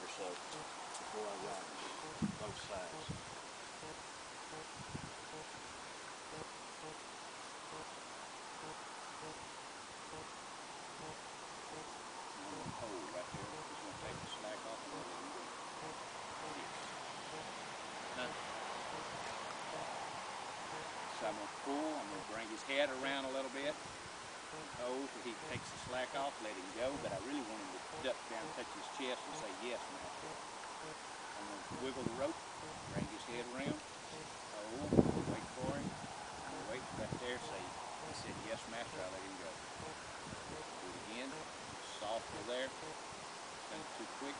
week or so. before I run both sides. So I'm gonna pull, I'm gonna bring his head around a little bit. Hold till he takes the slack off, let him go, but I really want him to duck down, touch his chest and say yes, master. I'm gonna wiggle the rope, bring his head around, hold, wait for him. I'm gonna wait right there, say, he said yes, master, I let him go. Do it again, soft till there, done too quick.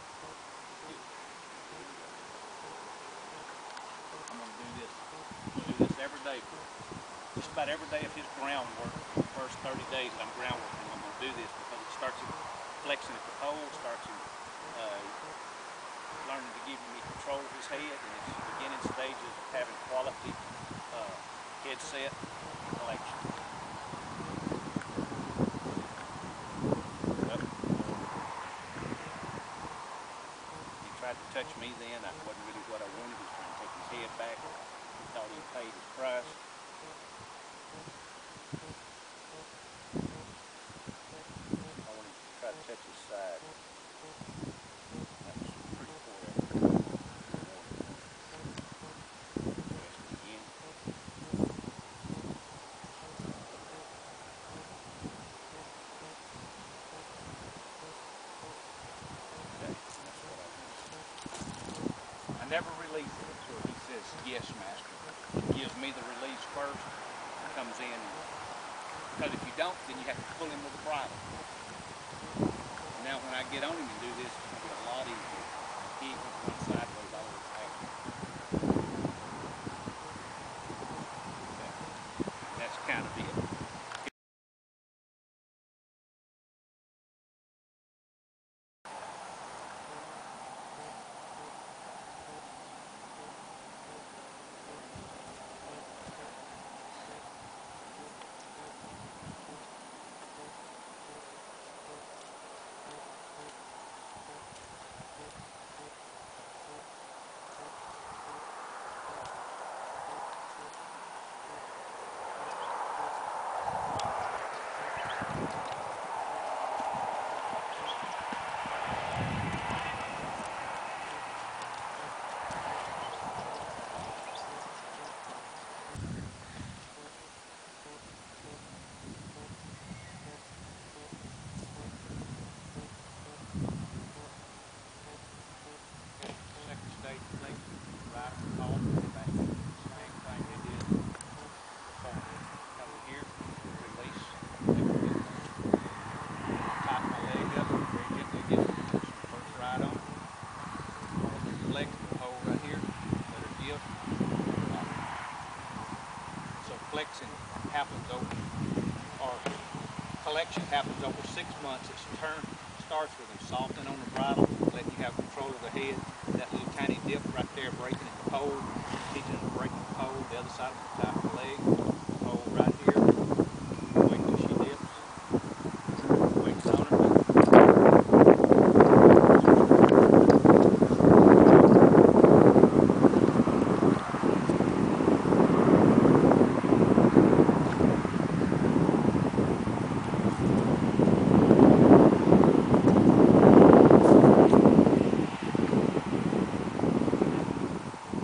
I'm gonna do this, do this every day just about every day of his groundwork, the first 30 days that I'm groundworking, I'm going to do this because it starts flexing at the poll, starts him uh, learning to give me control of his head, and it's beginning stages of having quality uh, headset collection. He tried to touch me then, that wasn't really what I wanted, he was trying to take his head back, he thought he paid his price. I want him to try to touch his side. That was pretty poor effort. Rest again. Okay, that's what I never release him until he says, yes, master. He gives me the release first, comes in. Because if you don't, then you have to pull him with a bridle. Now when I get on him and do this, it's gonna be a lot easier. He ain't gonna run sideways all over the back. Okay. That's kind of it. Second stage flex, right off, back, same thing they did. Before. Come here, release, tighten my leg up, very gently just push the first right on. Flex the hole right here, let her give. Flexing happens over, or collection happens over six months. It's turn, starts with them softening on the bridle, letting you have control of the head. That little tiny dip right there breaking at the poll, teaching them to break the poll. The other side of the top of the leg, pole right here. Wait till she dips. Wait on her.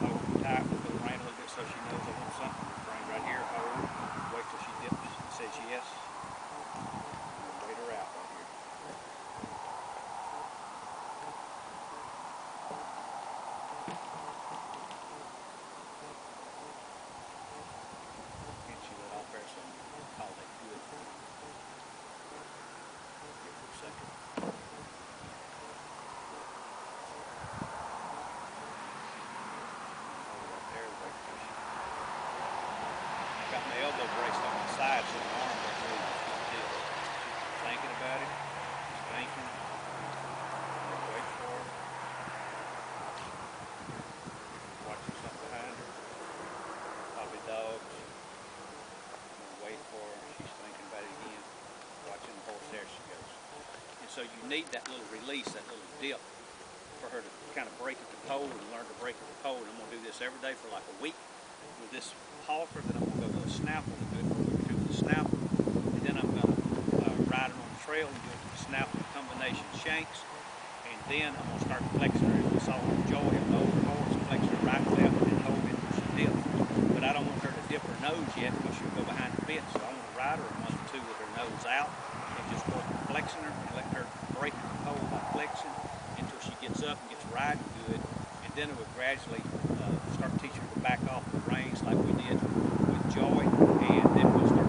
hold tight with the rein a little bit so she knows I want something. Just bring right here, hold, wait so you need that little release, that little dip for her to kind of break at the poll and learn to break at the poll. And I'm gonna do this every day for like a week with this halter. Then I'm gonna go to a snapper and do it for a week or two with. And then I'm gonna uh, ride it on the trail and do it with the snapper combination shanks. And then I'm gonna start flexing her. As we saw with Joy and the horse, flexing her right left and hold it till she dips. But I don't want her to dip her nose yet because she'll go behind the bit. So I want to ride her a or two with her nose out and just work flexing her and let her reflection until she gets up and gets riding good, and then it would gradually uh, start teaching her to back off the reins like we did with Joy, and then we'll